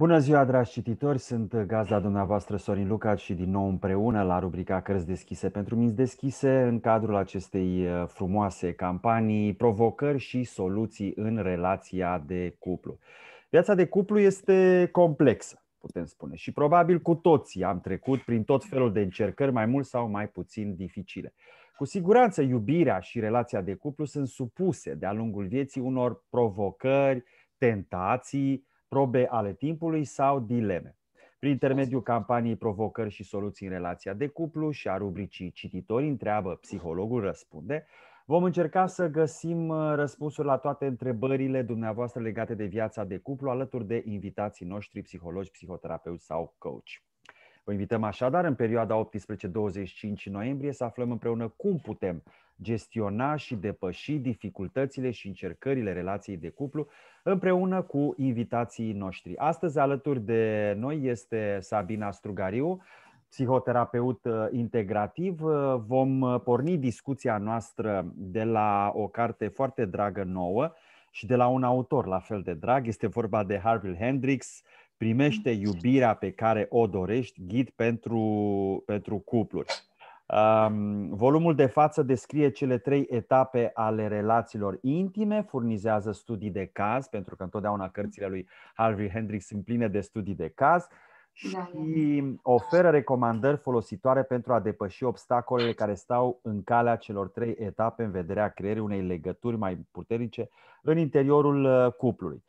Bună ziua, dragi cititori! Sunt gazda dumneavoastră Sorin Lucaș și din nou împreună la rubrica Cărți deschise pentru minți deschise în cadrul acestei uh, frumoase campanii Provocări și soluții în relația de cuplu. Viața de cuplu este complexă, putem spune, și probabil cu toții am trecut prin tot felul de încercări mai mult sau mai puțin dificile. Cu siguranță, iubirea și relația de cuplu sunt supuse de-a lungul vieții unor provocări, tentații, probe ale timpului sau dileme. Prin intermediul campaniei Provocări și soluții în relația de cuplu și a rubricii Cititorii întreabă, psihologul răspunde, vom încerca să găsim uh, răspunsuri la toate întrebările dumneavoastră legate de viața de cuplu alături de invitații noștri, psihologi, psihoterapeuți sau coach. Vă invităm așadar în perioada 18-25 noiembrie să aflăm împreună cum putem gestiona și depăși dificultățile și încercările relației de cuplu împreună cu invitații noștri. Astăzi alături de noi este Sabina Strugariu, psihoterapeut uh, integrativ. Uh, vom uh, porni discuția noastră de la o carte foarte dragă nouă și de la un autor la fel de drag. Este vorba de Harville Hendrix, Primește iubirea pe care o dorești, ghid pentru, pentru cupluri. Um, volumul de față descrie cele trei etape ale relațiilor intime, furnizează studii de caz, pentru că întotdeauna cărțile lui Harvey Hendrix sunt pline de studii de caz și da, da. oferă recomandări folositoare pentru a depăși obstacolele care stau în calea celor trei etape în vederea creării unei legături mai puternice în interiorul uh, cuplului.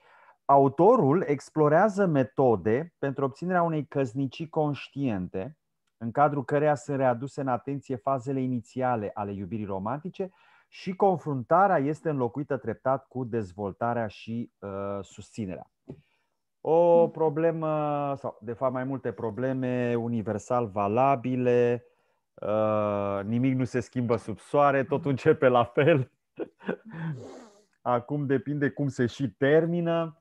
Autorul explorează metode pentru obținerea unei căsnicii conștiente, în cadrul căreia sunt readuse în atenție fazele inițiale ale iubirii romantice și confruntarea este înlocuită treptat cu dezvoltarea și uh, susținerea. O problemă, sau de fapt mai multe probleme universal valabile, uh, nimic nu se schimbă sub soare, tot începe la fel. Acum depinde cum se și termină.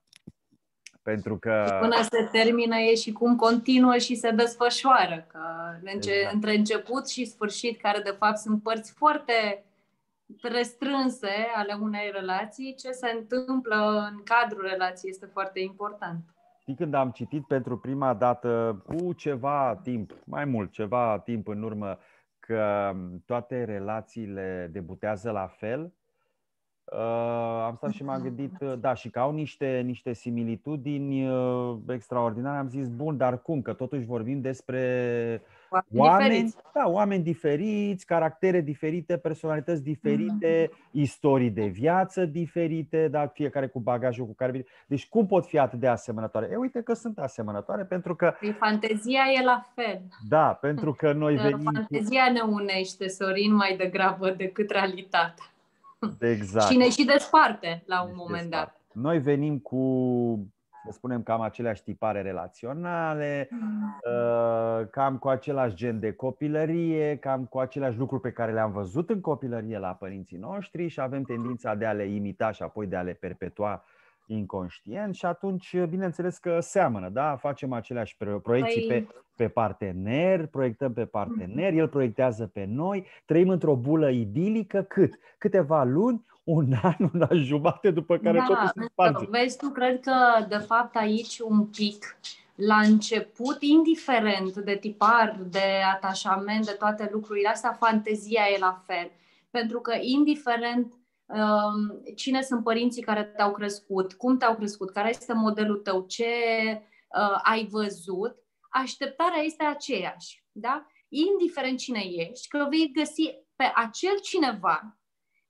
Pentru că... Și până se termină e și cum continuă și se desfășoară. Că exact. Între început și sfârșit, care de fapt sunt părți foarte restrânse ale unei relații, ce se întâmplă în cadrul relației este foarte important. Știi când am citit pentru prima dată cu ceva timp, mai mult, ceva timp în urmă, că toate relațiile debutează la fel, Uh, am stat și m-am gândit, uh, da, și că au niște, niște similitudini uh, extraordinare. Am zis, bun, dar cum? Că totuși vorbim despre oameni, diferiți. Da, oameni diferiți, caractere diferite, personalități diferite, mm-hmm. istorii de viață diferite, da, fiecare cu bagajul cu care Deci cum pot fi atât de asemănătoare? E, uite că sunt asemănătoare pentru că... E, fantezia e la fel. Da, pentru că noi venim... Fantezia cu... ne unește, Sorin, mai degrabă decât realitatea. Exact. Și ne și desparte la un moment desparte. dat. Noi venim cu, să spunem, cam aceleași tipare relaționale, mm. uh, cam cu același gen de copilărie, cam cu aceleași lucruri pe care le-am văzut în copilărie la părinții noștri și avem tendința de a le imita și apoi de a le perpetua inconștient și atunci, bineînțeles că seamănă, da? Facem aceleași proiecții păi... pe, pe partener, proiectăm pe partener, el proiectează pe noi, trăim într-o bulă idilică cât? Câteva luni, un an, un an jumate, după care da, totul se sparge. Vezi, tu cred că, de fapt, aici un pic, la început, indiferent de tipar, de atașament, de toate lucrurile astea, fantezia e la fel. Pentru că, indiferent Um, cine sunt părinții care te-au crescut, cum te-au crescut, care este modelul tău, ce uh, ai văzut, așteptarea este aceeași. Da? Indiferent cine ești, că vei găsi pe acel cineva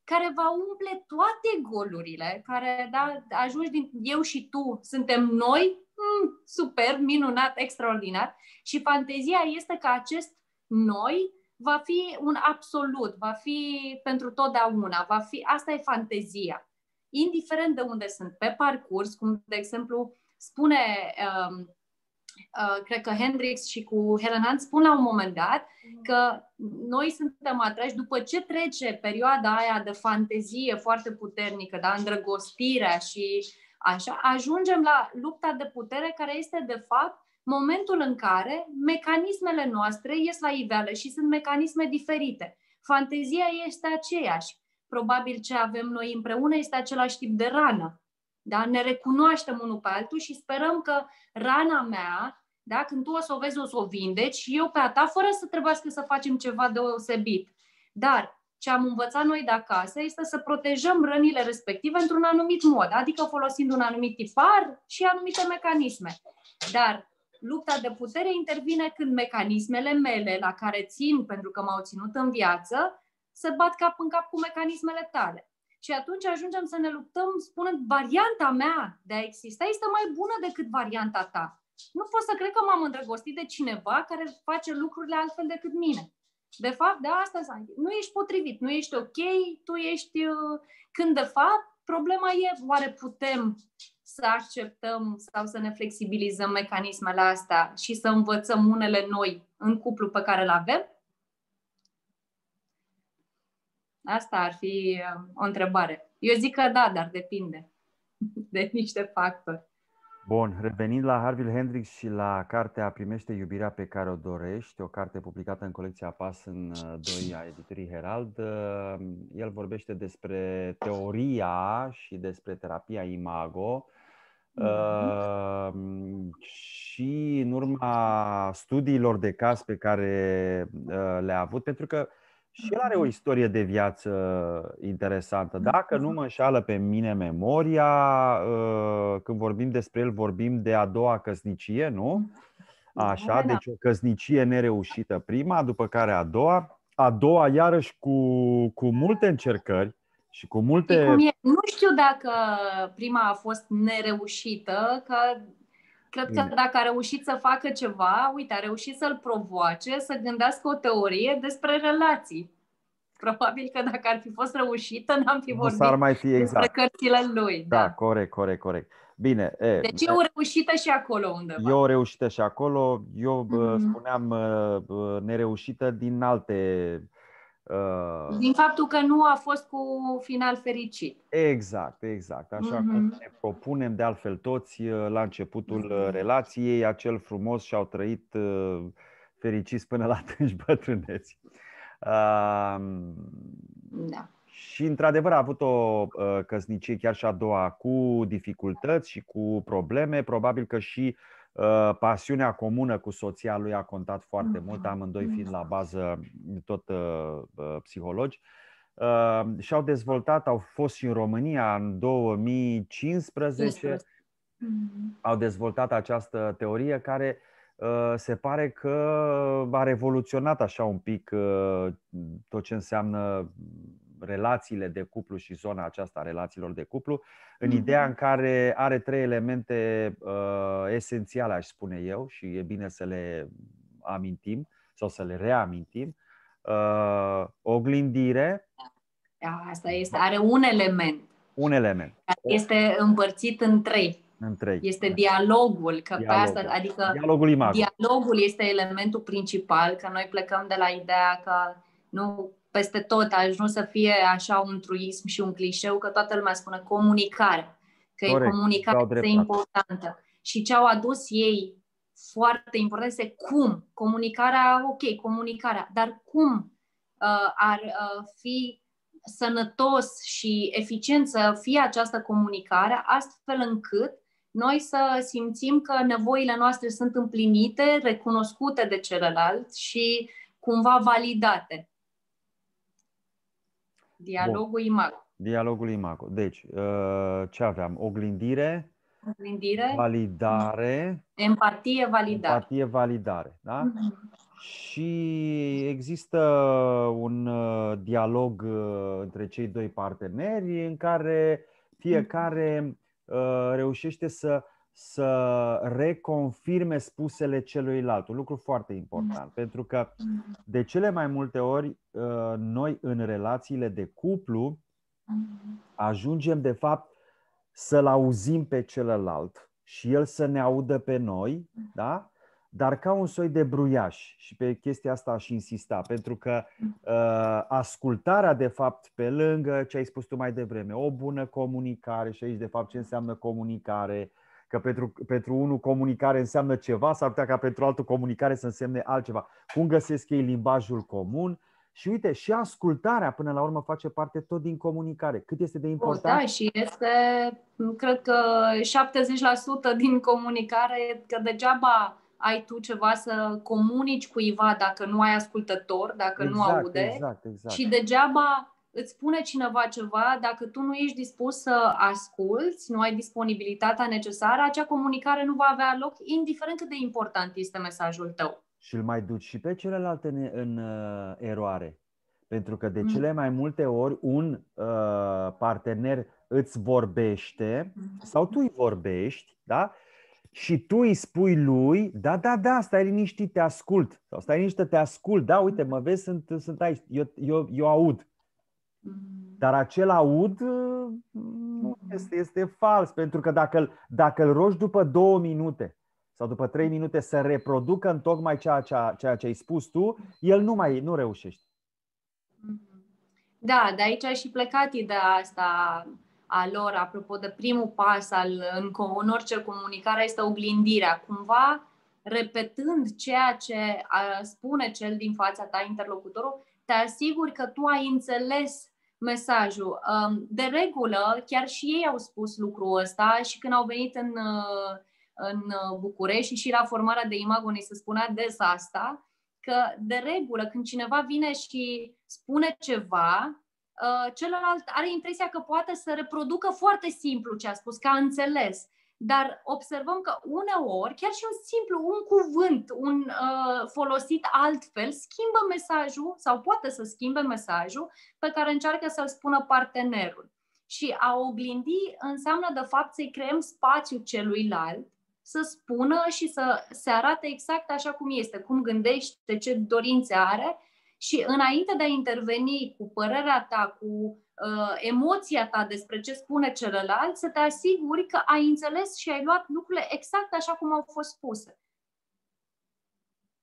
care va umple toate golurile, care da, ajungi din eu și tu, suntem noi, mm, super, minunat, extraordinar. Și fantezia este că acest noi va fi un absolut, va fi pentru totdeauna, va fi, asta e fantezia. Indiferent de unde sunt pe parcurs, cum de exemplu spune, um, uh, cred că Hendrix și cu Helen Hunt spun la un moment dat că noi suntem atrași după ce trece perioada aia de fantezie foarte puternică, da, îndrăgostirea și așa, ajungem la lupta de putere care este de fapt momentul în care mecanismele noastre ies la iveală și sunt mecanisme diferite. Fantezia este aceeași. Probabil ce avem noi împreună este același tip de rană. Da? Ne recunoaștem unul pe altul și sperăm că rana mea, da? când tu o să o vezi, o să o vindeci și eu pe a ta, fără să trebuiască să facem ceva deosebit. Dar ce am învățat noi de acasă este să protejăm rănile respective într-un anumit mod, adică folosind un anumit tipar și anumite mecanisme. Dar lupta de putere intervine când mecanismele mele la care țin pentru că m-au ținut în viață se bat cap în cap cu mecanismele tale. Și atunci ajungem să ne luptăm spunând varianta mea de a exista este mai bună decât varianta ta. Nu pot să cred că m-am îndrăgostit de cineva care face lucrurile altfel decât mine. De fapt, de asta nu ești potrivit, nu ești ok, tu ești... Uh, când de fapt problema e, oare putem să acceptăm sau să ne flexibilizăm mecanismele astea și să învățăm unele noi în cuplu pe care îl avem? Asta ar fi uh, o întrebare. Eu zic că da, dar depinde de niște factori. Bun, revenind la Harville Hendrix și la cartea Primește iubirea pe care o dorești, o carte publicată în colecția PAS în 2 uh, a editurii Herald, uh, el vorbește despre teoria și despre terapia imago mm-hmm. și în urma studiilor de caz pe care le-a avut, pentru că și el are o istorie de viață interesantă. Dacă nu mă înșală pe mine memoria, uh, când vorbim despre el, vorbim de a doua căsnicie, nu? Așa, da. deci o căsnicie nereușită prima, după care a doua. A doua, iarăși, cu, cu multe încercări și cu multe. Nu știu dacă prima a fost nereușită, că Cred că dacă a reușit să facă ceva, uite, a reușit să-l provoace, să gândească o teorie despre relații. Probabil că dacă ar fi fost reușită, n-am fi vorbit s-ar mai fi exact. despre cărțile lui. Da, da, corect, corect, corect. Bine. E, deci e o reușită și acolo undeva. E o reușită și acolo. Eu mm-hmm. spuneam nereușită din alte Uh, Din faptul că nu a fost cu final fericit. Exact, exact. Așa mm-hmm. cum ne propunem de altfel toți uh, la începutul mm-hmm. relației, acel frumos și au trăit fericiți până la tânci bătrâneți. Da. Și într-adevăr a avut o căsnicie chiar și a doua cu dificultăți și cu probleme. Probabil că și uh, Uh, pasiunea comună cu soția lui a contat foarte mm-hmm. mult, amândoi fiind la bază tot uh, uh, psihologi. Și au dezvoltat, au fost și în România în 2015, mm-hmm. au dezvoltat această teorie care se pare că a revoluționat așa un pic tot ce înseamnă relațiile de cuplu și zona aceasta a relațiilor de cuplu, în ideea în care are trei elemente uh, esențiale, aș spune eu, și e bine să le amintim sau să le reamintim. Uh, oglindire. Asta este, are un element. Un element. Este împărțit în trei. În trei. Este dialogul, că dialogul. pe asta, adică dialogul, dialogul este elementul principal, că noi plecăm de la ideea că nu peste tot a ajuns să fie așa un truism și un clișeu că toată lumea spune comunicare, că Corect, e comunicarea este importantă. Și ce au adus ei foarte important este cum. Comunicarea, ok, comunicarea, dar cum uh, ar uh, fi sănătos și eficient să fie această comunicare, astfel încât noi să simțim că nevoile noastre sunt împlinite, recunoscute de celălalt și cumva validate. Dialogul imago. Dialogul imago. Deci, uh, ce aveam? Oglindire, Oglindire, validare, empatie, validare. Empatie, validare. Da? Mm-hmm. Și există un uh, dialog uh, între cei doi parteneri în care fiecare reușește să să reconfirme spusele celuilalt. Un lucru foarte important, mm. pentru că de cele mai multe ori uh, noi în relațiile de cuplu mm. ajungem de fapt să-l auzim pe celălalt și el să ne audă pe noi, mm. da? dar ca un soi de bruiaș. Și pe chestia asta aș insista, pentru că uh, ascultarea, de fapt, pe lângă ce ai spus tu mai devreme, o bună comunicare, și aici, de fapt, ce înseamnă comunicare, că pentru, pentru unul comunicare înseamnă ceva, s-ar putea ca pentru altul comunicare să însemne altceva. Cum găsesc ei limbajul comun Și uite, și ascultarea până la urmă face parte tot din comunicare. Cât este de important? O, da, și este, cred că 70% din comunicare, că degeaba ai tu ceva să comunici cuiva dacă nu ai ascultător, dacă exact, nu aude. Exact, exact. Și degeaba îți spune cineva ceva, dacă tu nu ești dispus să asculți, nu ai disponibilitatea necesară, acea comunicare nu va avea loc, indiferent cât de important este mesajul tău. Și îl mai duci și pe celălalt în, în uh, eroare. Pentru că de mm. cele mai multe ori un uh, partener îți vorbește mm. sau tu îi vorbești, da? Și tu îi spui lui, da, da, da, stai liniștit, te ascult. Sau stai liniștit, te ascult. Da, uite, mă vezi, sunt, sunt aici, eu, eu, eu aud. Mm. Dar acel aud uh, nu mm. este, este fals, pentru că dacă, dacă îl rogi după două minute sau după trei minute să reproducă în tocmai ceea ce, ceea ce ai spus tu, el nu mai nu reușește. Mm-hmm. Da, de aici a și plecat ideea asta a lor, apropo de primul pas al, în, în orice comunicare, este oglindirea. Cumva, repetând ceea ce spune cel din fața ta, interlocutorul, te asiguri că tu ai înțeles mesajul. Um, de regulă, chiar și ei au spus lucrul ăsta și când au venit în, uh, în București și la formarea de imagoni se spunea des asta, că de regulă când cineva vine și spune ceva, uh, celălalt are impresia că poate să reproducă foarte simplu ce a spus, că a înțeles dar observăm că uneori, chiar și un simplu, un cuvânt un uh, folosit altfel, schimbă mesajul sau poate să schimbe mesajul pe care încearcă să-l spună partenerul. Și a oglindi înseamnă, de fapt, să-i creăm spațiu celuilalt să spună și să se arate exact așa cum este, cum gândește, ce dorințe are și înainte de a interveni cu părerea ta, cu uh, emoția ta despre ce spune celălalt, să te asiguri că ai înțeles și ai luat lucrurile exact așa cum au fost spuse.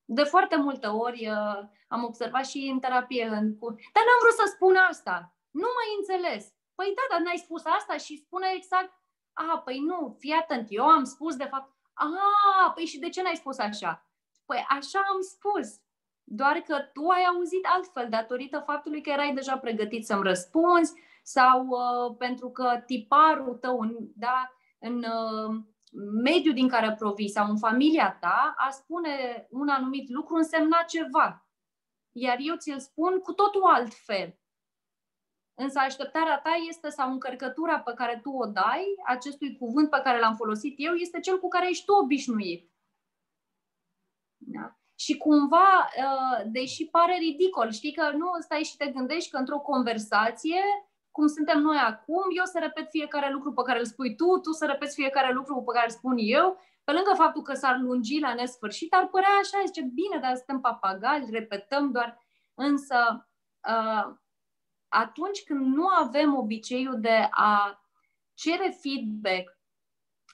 De foarte multe ori uh, am observat și în terapie, în, cu, dar n-am vrut să spun asta. Nu mai înțeles. Păi da, dar n-ai spus asta și spune exact, a, păi nu, fii atent, eu am spus de fapt, a, păi și de ce n-ai spus așa? Păi așa am spus. Doar că tu ai auzit altfel datorită faptului că erai deja pregătit să-mi răspunzi sau uh, pentru că tiparul tău în, da, în uh, mediul din care provii sau în familia ta a spune un anumit lucru însemna ceva. Iar eu ți-l spun cu totul altfel. Însă așteptarea ta este, sau încărcătura pe care tu o dai, acestui cuvânt pe care l-am folosit eu, este cel cu care ești tu obișnuit. Da? Și cumva, uh, deși pare ridicol, știi că nu stai și te gândești că într-o conversație, cum suntem noi acum, eu să repet fiecare lucru pe care îl spui tu, tu să repeți fiecare lucru pe care îl spun eu, pe lângă faptul că s-ar lungi la nesfârșit, ar părea așa, zice, bine, dar suntem papagali, repetăm doar. Însă, uh, atunci când nu avem obiceiul de a cere feedback,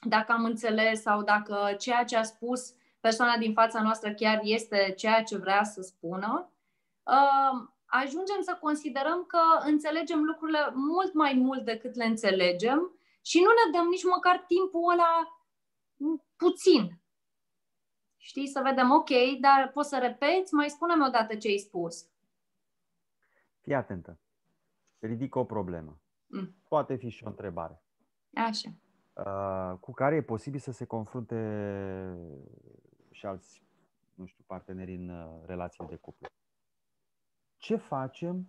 dacă am înțeles sau dacă ceea ce a spus persoana din fața noastră chiar este ceea ce vrea să spună, uh, ajungem să considerăm că înțelegem lucrurile mult mai mult decât le înțelegem și nu ne dăm nici măcar timpul ăla puțin. Știi, să vedem, ok, dar poți să repeți, mai spune-mi odată ce ai spus. Fii atentă. Ridic o problemă. Mm. Poate fi și o întrebare. Așa. Uh, cu care e posibil să se confrunte și alți, nu știu, parteneri în uh, relații de cuplu. Ce facem?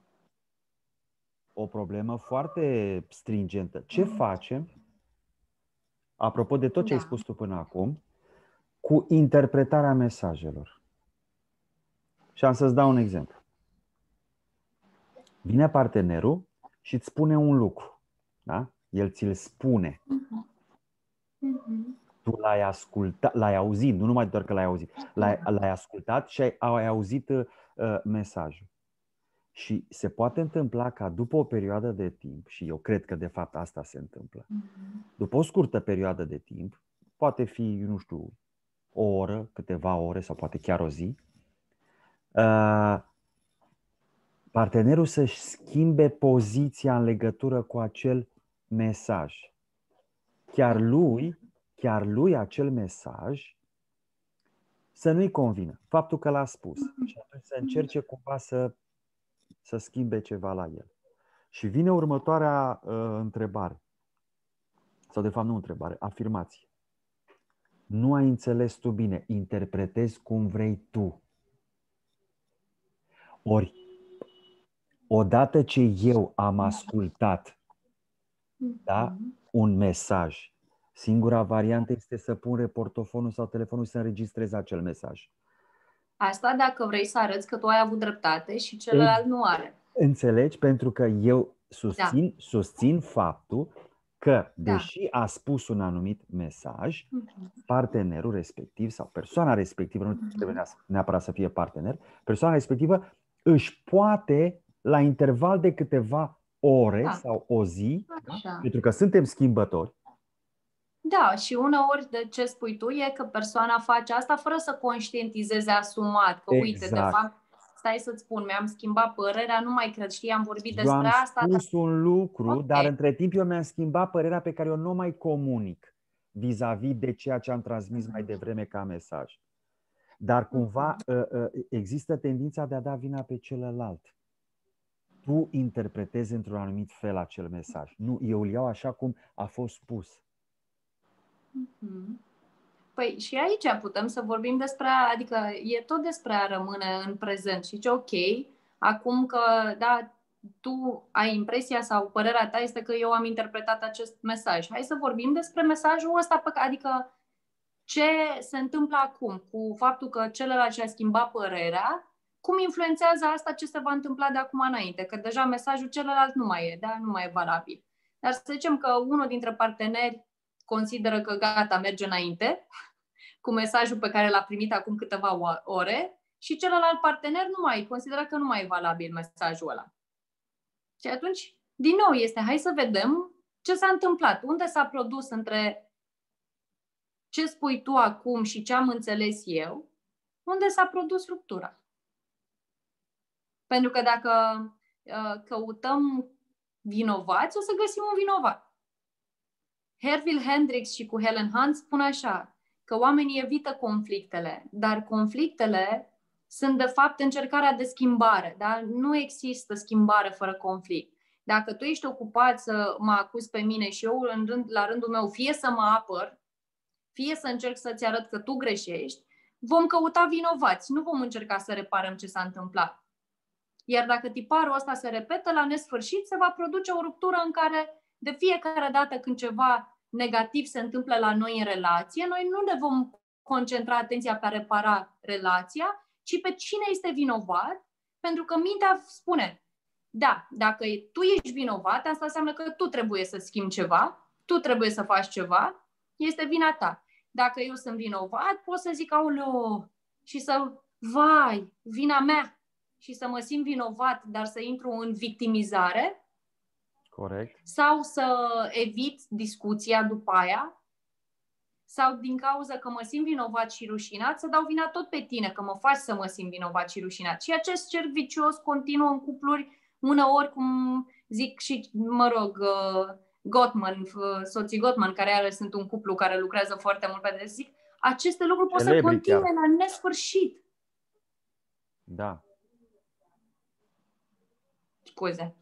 O problemă foarte stringentă. Ce mm. facem, apropo de tot ce da. ai spus tu până acum, cu interpretarea mesajelor? Și am să-ți dau un exemplu. Vine partenerul și îți spune un lucru. Da? El ți-l spune. Mm-hmm tu l-ai ascultat, l-ai auzit, nu numai doar că l-ai auzit, l-ai, l-ai ascultat și ai, ai auzit uh, mesajul. Și se poate întâmpla ca după o perioadă de timp, și eu cred că de fapt asta se întâmplă, mm-hmm. după o scurtă perioadă de timp, poate fi, nu știu, o oră, câteva ore sau poate chiar o zi, uh, partenerul să-și schimbe poziția în legătură cu acel mesaj. Chiar lui chiar lui acel mesaj să nu-i convină faptul că l-a spus. Mhm. Și atunci să încerce cumva să să schimbe ceva la el. Și vine următoarea uh, întrebare. Sau, de fapt, nu întrebare, afirmație. Nu ai înțeles tu bine, interpretezi cum vrei tu. Ori, odată ce eu am ascultat da, mhm. un mesaj, singura variantă este să pun reportofonul sau telefonul și să înregistrez acel mesaj. Asta dacă vrei să arăți că tu ai avut dreptate și celălalt nu are. Înțelegi? Pentru că eu susțin, da. susțin faptul că, da. deși a spus un anumit mesaj, mhm. partenerul respectiv sau persoana respectivă, nu mhm. trebuie neapărat să fie partener, persoana respectivă își poate, la interval de câteva ore da. sau o zi, da? pentru că suntem schimbători, da, și uneori de ce spui tu e că persoana face asta fără să conștientizeze asumat, că exact. uite, de exact. fapt, stai să-ți spun, mi-am schimbat părerea, nu mai cred, știi, am vorbit despre am asta. am spus dar... un lucru, okay. dar între timp eu mi-am schimbat părerea pe care eu nu mai comunic vis-a-vis de ceea ce am transmis mai devreme ca mesaj. Dar cumva mhm. ă, ă, există tendința de a da vina pe celălalt. Tu interpretezi într-un anumit fel acel mesaj. Nu, eu îl iau așa cum a fost spus. Mhm. Păi și aici putem să vorbim despre, adică e tot despre a rămâne în prezent și ce ok, acum că, da, tu ai impresia sau părerea ta este că eu am interpretat acest mesaj. Hai să vorbim despre mesajul ăsta, adică ce se întâmplă acum cu faptul că celălalt și-a schimbat părerea, cum influențează asta ce se va întâmpla de acum înainte, că deja mesajul celălalt nu mai e, da? nu mai e valabil. Dar să zicem că unul dintre parteneri consideră că gata, merge înainte cu mesajul pe care l-a primit acum câteva ore și celălalt partener nu mai consideră că nu mai e valabil mesajul ăla. Și atunci, din nou, este hai să vedem ce s-a întâmplat, unde s-a produs între ce spui tu acum și ce am înțeles eu, unde s-a produs ruptura. Pentru că dacă uh, căutăm vinovați, o să găsim un vinovat. Herville Hendrix și cu Helen Hunt spun așa, că oamenii evită conflictele, dar conflictele sunt de fapt încercarea de schimbare. Da? Nu există schimbare fără conflict. Dacă tu ești ocupat să mă acuzi pe mine și eu în rând, la rândul meu fie să mă apăr, fie să încerc să-ți arăt că tu greșești, vom căuta vinovați, nu vom încerca să reparăm ce s-a întâmplat. Iar dacă tiparul ăsta se repetă la nesfârșit, se va produce o ruptură în care de fiecare dată când ceva negativ se întâmplă la noi în relație, noi nu ne vom concentra atenția pe a repara relația, ci pe cine este vinovat, pentru că mintea spune, da, dacă tu ești vinovat, asta înseamnă că tu trebuie să schimbi ceva, tu trebuie să faci ceva, este vina ta. Dacă eu sunt vinovat, pot să zic, auleo, și să, vai, vina mea, și să mă simt vinovat, dar să intru în victimizare, Corect. Sau să evit discuția după aia, sau din cauza că mă simt vinovat și rușinat, să dau vina tot pe tine, că mă faci să mă simt vinovat și rușinat. Și acest cerc vicios continuă în cupluri, uneori, cum zic și, mă rog, uh, Gottman, uh, soții Gottman, care are, sunt un cuplu care lucrează foarte mult pe de zic, aceste lucruri pot să continue chiar. la nesfârșit. Da. Scuze.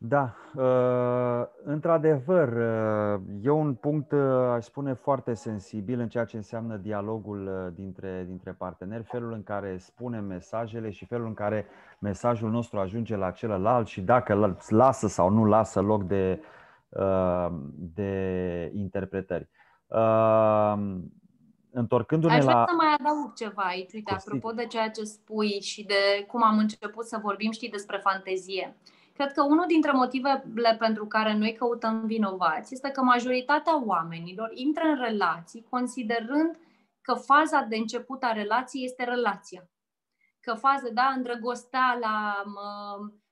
Da, uh, într-adevăr, uh, e un punct, uh, aș spune, foarte sensibil în ceea ce înseamnă dialogul dintre, dintre parteneri, felul în care spunem mesajele și felul în care mesajul nostru ajunge la celălalt și dacă lasă sau nu lasă loc de, de interpretări. Întorcându-ne Aș vrea la... să mai adaug ceva aici, uite, apropo de ceea ce spui și de cum am început să vorbim, știi, despre fantezie. Uh, Cred că unul dintre motivele pentru care noi căutăm vinovați este că majoritatea oamenilor intră în relații considerând că faza de început a relației este relația. Că faza, da, îndrăgosteala,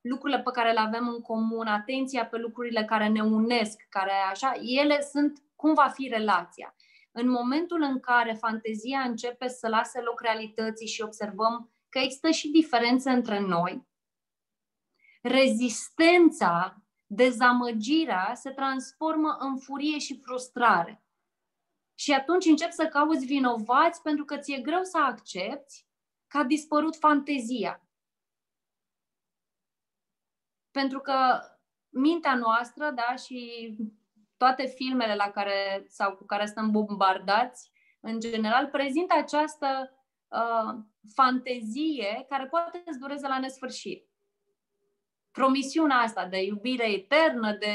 lucrurile pe care le avem în comun, atenția pe lucrurile care ne unesc, care așa, ele sunt cum va fi relația. În momentul în care fantezia începe să lase loc realității și observăm că există și diferențe între noi, rezistența, dezamăgirea se transformă în furie și frustrare. Și atunci încep să cauți vinovați pentru că ți-e greu să accepti că a dispărut fantezia. Pentru că mintea noastră, da, și toate filmele la care sau cu care suntem bombardați, în general, prezintă această uh, fantezie care poate să dureze la nesfârșit. Promisiunea asta de iubire eternă, de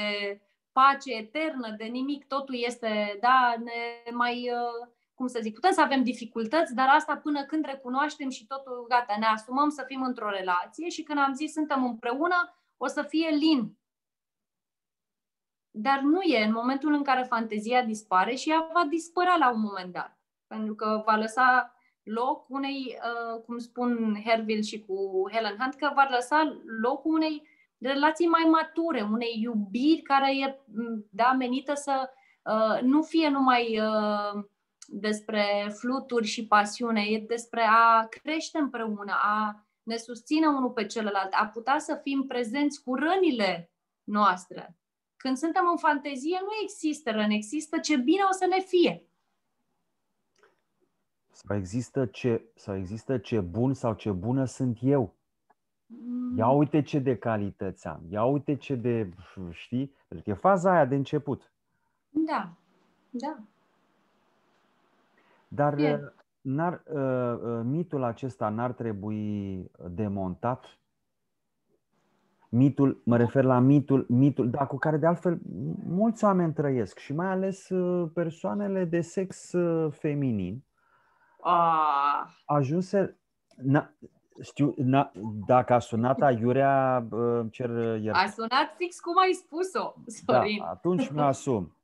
pace eternă, de nimic, totul este, da, ne mai, uh, cum să zic, putem să avem dificultăți, dar asta până când recunoaștem și totul, gata, ne asumăm să fim într-o relație și când am zis suntem împreună, o să fie lin. Dar nu e în momentul în care fantezia dispare și ea va dispărea la un moment dat. Pentru că va lăsa loc unei, uh, cum spun Herville și cu Helen Hunt, că va lăsa loc unei relații mai mature, unei iubiri care e da, menită să uh, nu fie numai uh, despre fluturi și pasiune, e despre a crește împreună, a ne susține unul pe celălalt, a putea să fim prezenți cu rănile noastre. Când suntem în fantezie, nu există răni, există ce bine o să ne fie. Sau există ce, sau există ce bun sau ce bună sunt eu. Ia mm. uite ce de calități am, ia uite ce de, știi? Pentru că e faza aia de început. Da, da. Dar e. N-ar, uh, uh, mitul acesta n-ar trebui demontat? Mitul, mă refer la mitul, mitul, da, cu care de altfel mulți oameni trăiesc și mai ales uh, persoanele de sex feminin. Ah. Ajunse, na, știu, na, dacă a sunat aiurea, cer iar. A sunat fix cum ai spus-o, Sorin. Da, atunci mi asum.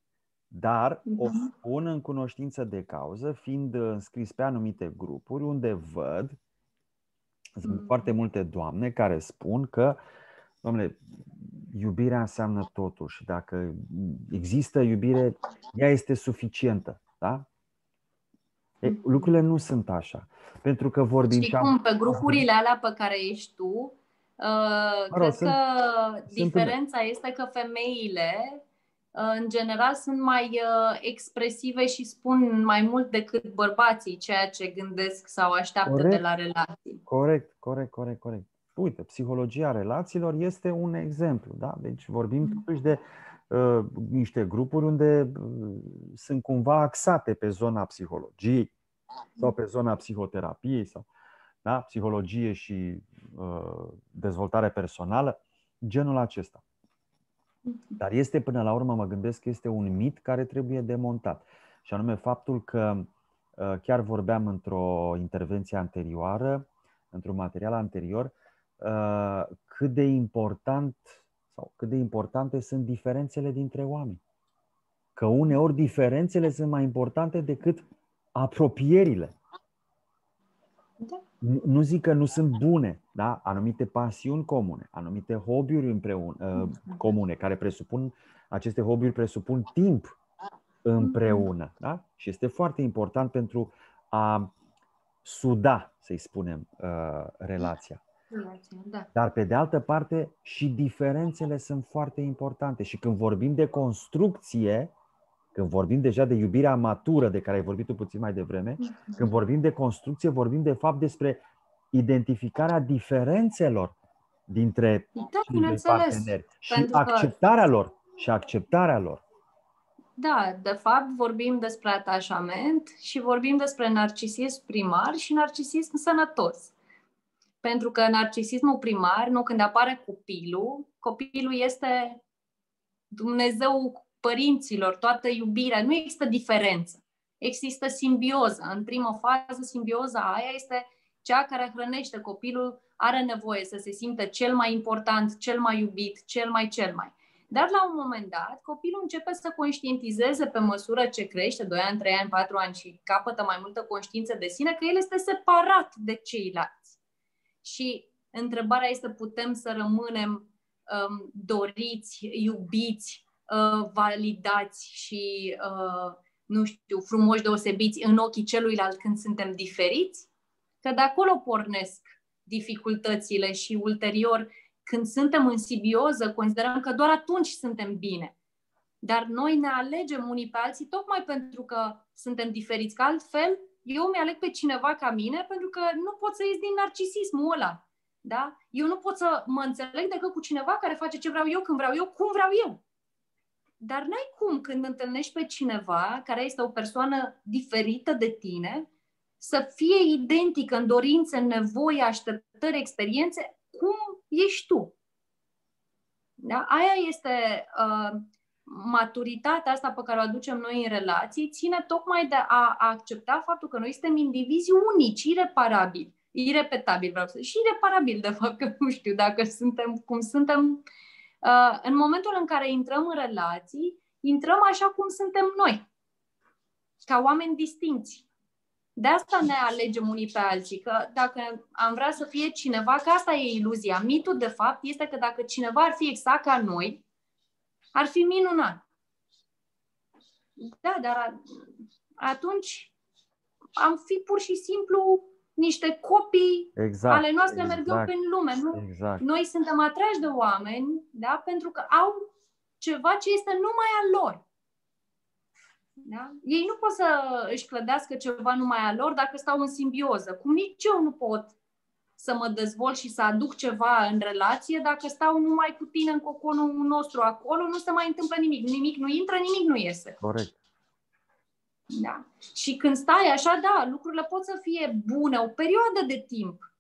Dar o mhm. spun în cunoștință de cauză, fiind înscris pe anumite grupuri unde văd, sunt mm. foarte multe doamne care spun că, domnule, iubirea înseamnă totul și dacă există iubire, ea este suficientă. Da? E, mhm. lucrurile nu sunt așa. Pentru că vorbim și cum, pe grupurile alea pe care ești tu, uh, cred sunt, că sunt diferența în... este că femeile în general sunt mai uh, expresive și spun mai mult decât bărbații ceea ce gândesc sau așteaptă corect, de la relații. Corect, corect, corect, corect. Uite, psihologia relațiilor este un exemplu, da? Deci vorbim mm. totuși de uh, niște grupuri unde uh, sunt cumva axate pe zona psihologiei sau pe zona psihoterapiei sau da? psihologie și uh, dezvoltare personală, genul acesta. Dar este până la urmă, mă gândesc, este un mit care trebuie demontat. Și anume faptul că uh, chiar vorbeam într-o intervenție anterioară, într-un material anterior, uh, cât de important sau cât de importante sunt diferențele dintre oameni. Că uneori diferențele sunt mai importante decât apropierile. Da. Nu zic că nu sunt bune, da? anumite pasiuni comune, anumite hobby-uri împreună, uh, comune, care presupun, aceste hobby-uri presupun timp împreună. Da? Și este foarte important pentru a suda, să-i spunem, uh, relația. Da. Dar pe de altă parte și diferențele sunt foarte importante și când vorbim de construcție, când vorbim deja de iubirea matură de care ai vorbit tu puțin mai devreme, mhm. când vorbim de construcție, vorbim de fapt despre identificarea diferențelor dintre da, cei parteneri și acceptarea că... lor și acceptarea lor. Da, de fapt vorbim despre atașament și vorbim despre narcisism primar și narcisism sănătos. Pentru că narcisismul primar, nu când apare copilul, copilul este Dumnezeu părinților, toată iubirea, nu există diferență. Există simbioză. În primă fază, simbioza aia este cea care hrănește copilul, are nevoie să se simtă cel mai important, cel mai iubit, cel mai, cel mai. Dar la un moment dat, copilul începe să conștientizeze pe măsură ce crește, 2 ani, 3 ani, 4 ani și capătă mai multă conștiință de sine, că el este separat de ceilalți. Și întrebarea este, putem să rămânem um, doriți, iubiți, uh, validați și, uh, nu știu, frumoși deosebiți în ochii celuilalt când suntem diferiți? Că de acolo pornesc dificultățile și ulterior, când suntem în simbioză, considerăm că doar atunci suntem bine. Dar noi ne alegem unii pe alții tocmai pentru că suntem diferiți, că altfel eu mi-aleg pe cineva ca mine pentru că nu pot să ies din narcisismul ăla. Da? Eu nu pot să mă înțeleg decât cu cineva care face ce vreau eu, când vreau eu, cum vreau eu. Dar n-ai cum când întâlnești pe cineva care este o persoană diferită de tine să fie identică în dorințe, în nevoi, așteptări, experiențe, cum ești tu. Da? Aia este uh, maturitatea asta pe care o aducem noi în relații, ține tocmai de a, a accepta faptul că noi suntem indivizi unici, ireparabili. Irepetabil, vreau să și ireparabil, de fapt, că nu știu dacă suntem cum suntem. Uh, în momentul în care intrăm în relații, intrăm așa cum suntem noi, ca oameni distinți. De asta ne alegem unii pe alții, că dacă am vrea să fie cineva, că asta e iluzia. Mitul, de fapt, este că dacă cineva ar fi exact ca noi, ar fi minunat. Da, dar atunci am fi pur și simplu niște copii exact, ale noastre exact, mergând prin lume. Nu? Exact. Noi suntem atrași de oameni da? pentru că au ceva ce este numai al lor. Da? Ei nu pot să își clădească ceva numai a lor dacă stau în simbioză. Cum nici eu nu pot să mă dezvolt și să aduc ceva în relație dacă stau numai cu tine în coconul nostru acolo, nu se mai întâmplă nimic. Nimic nu intră, nimic nu iese. Corect. Da. Și când stai așa, da, lucrurile pot să fie bune o perioadă de timp,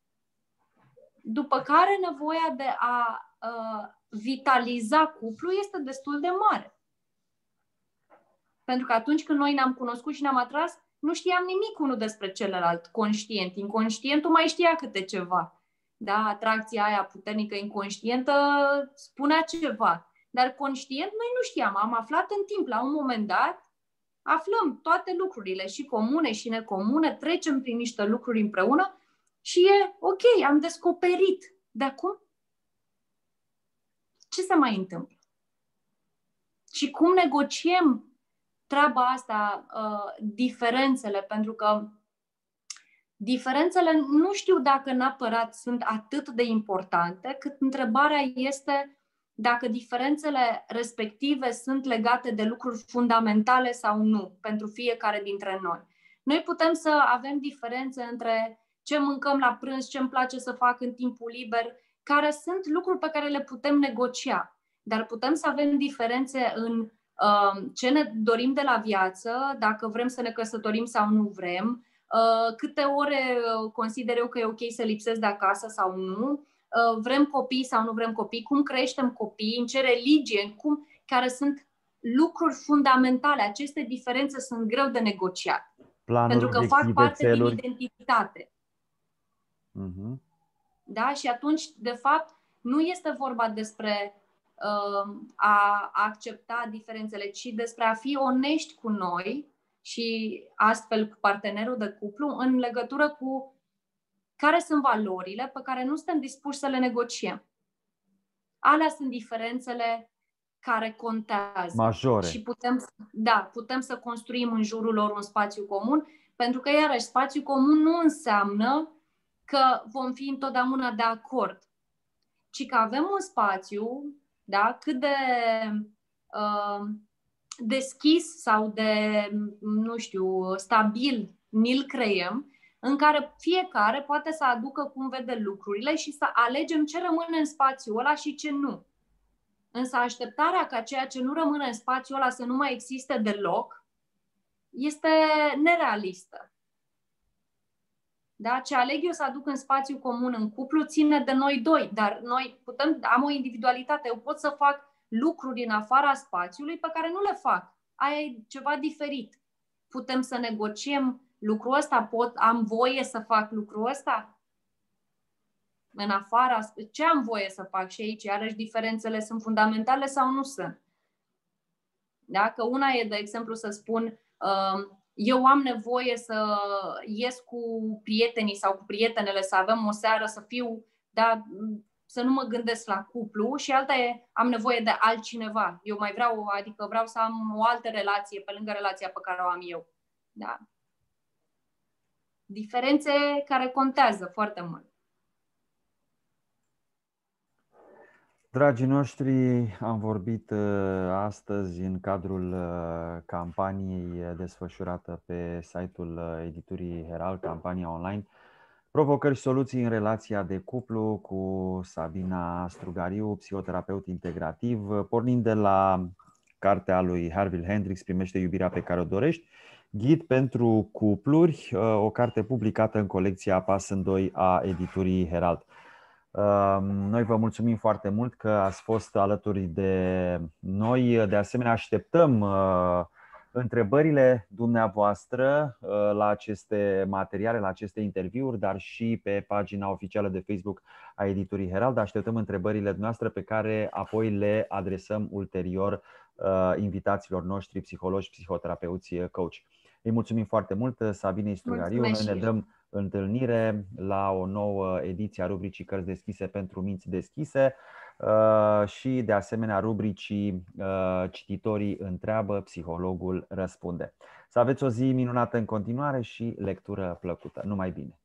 după care nevoia de a uh, vitaliza cuplu este destul de mare. Pentru că atunci când noi ne-am cunoscut și ne-am atras, nu știam nimic unul despre celălalt, conștient. Inconștientul mai știa câte ceva. Da, atracția aia puternică inconștientă spunea ceva. Dar conștient noi nu știam. Am aflat în timp, la un moment dat, aflăm toate lucrurile, și comune și necomune, trecem prin niște lucruri împreună și e ok, am descoperit. De acum, ce se mai întâmplă? Și cum negociem treaba asta, uh, diferențele, pentru că diferențele nu știu dacă neapărat sunt atât de importante, cât întrebarea este dacă diferențele respective sunt legate de lucruri fundamentale sau nu pentru fiecare dintre noi. Noi putem să avem diferențe între ce mâncăm la prânz, ce îmi place să fac în timpul liber, care sunt lucruri pe care le putem negocia, dar putem să avem diferențe în Um, ce ne dorim de la viață, dacă vrem să ne căsătorim sau nu vrem, uh, câte ore uh, consider eu că e ok să lipsesc de acasă sau nu, uh, vrem copii sau nu vrem copii, cum creștem copii, în ce religie, cum, care sunt lucruri fundamentale. Aceste diferențe sunt greu de negociat. Planuri, pentru că fac parte țeluri. din identitate. Uh-huh. Da? Și atunci, de fapt, nu este vorba despre Um, a accepta diferențele, ci despre a fi onești cu noi și astfel cu partenerul de cuplu în legătură cu care sunt valorile pe care nu suntem dispuși să le negociem. Alea sunt diferențele care contează. Majore. Și putem, da, putem să construim în jurul lor un spațiu comun, pentru că, iarăși, spațiu comun nu înseamnă că vom fi întotdeauna de acord, ci că avem un spațiu da? cât de uh, deschis sau de, nu știu, stabil ni-l creăm, în care fiecare poate să aducă cum vede lucrurile și să alegem ce rămâne în spațiul ăla și ce nu. Însă așteptarea ca ceea ce nu rămâne în spațiul ăla să nu mai existe deloc este nerealistă. Da? Ce aleg eu să aduc în spațiu comun, în cuplu, ține de noi doi, dar noi putem, am o individualitate, eu pot să fac lucruri în afara spațiului pe care nu le fac. Aia e ceva diferit. Putem să negociem lucrul ăsta, pot, am voie să fac lucrul ăsta? În afara, ce am voie să fac și aici? Iarăși diferențele sunt fundamentale sau nu sunt? Dacă una e, de exemplu, să spun, uh, eu am nevoie să ies cu prietenii sau cu prietenele, să avem o seară, să fiu, da, să nu mă gândesc la cuplu și alta e, am nevoie de altcineva. Eu mai vreau, adică vreau să am o altă relație pe lângă relația pe care o am eu. Da. Diferențe care contează foarte mult. Dragii noștri, am vorbit uh, astăzi în cadrul uh, campaniei desfășurată pe site-ul uh, editurii Herald, campania online, Provocări și soluții în relația de cuplu cu Sabina Strugariu, psihoterapeut integrativ, pornind de la cartea lui Harville Hendrix, Primește iubirea pe care o dorești, Ghid pentru cupluri, o carte publicată în colecția Pas în 2 a editurii Herald. Noi vă mulțumim foarte mult că ați fost alături de noi. De asemenea, așteptăm uh, întrebările dumneavoastră uh, la aceste materiale, la aceste interviuri, dar și pe pagina oficială de Facebook a editurii Herald. Așteptăm întrebările noastre pe care apoi le adresăm ulterior uh, invitaților noștri, psihologi, psihoterapeuți, coach. Îi mulțumim foarte mult, Sabine Strugariu. Noi ne dăm întâlnire la o nouă ediție a rubricii Cărți deschise pentru minți deschise uh, și de asemenea rubricii uh, Cititorii întreabă, psihologul răspunde. Să aveți o zi minunată în continuare și lectură plăcută. Numai bine!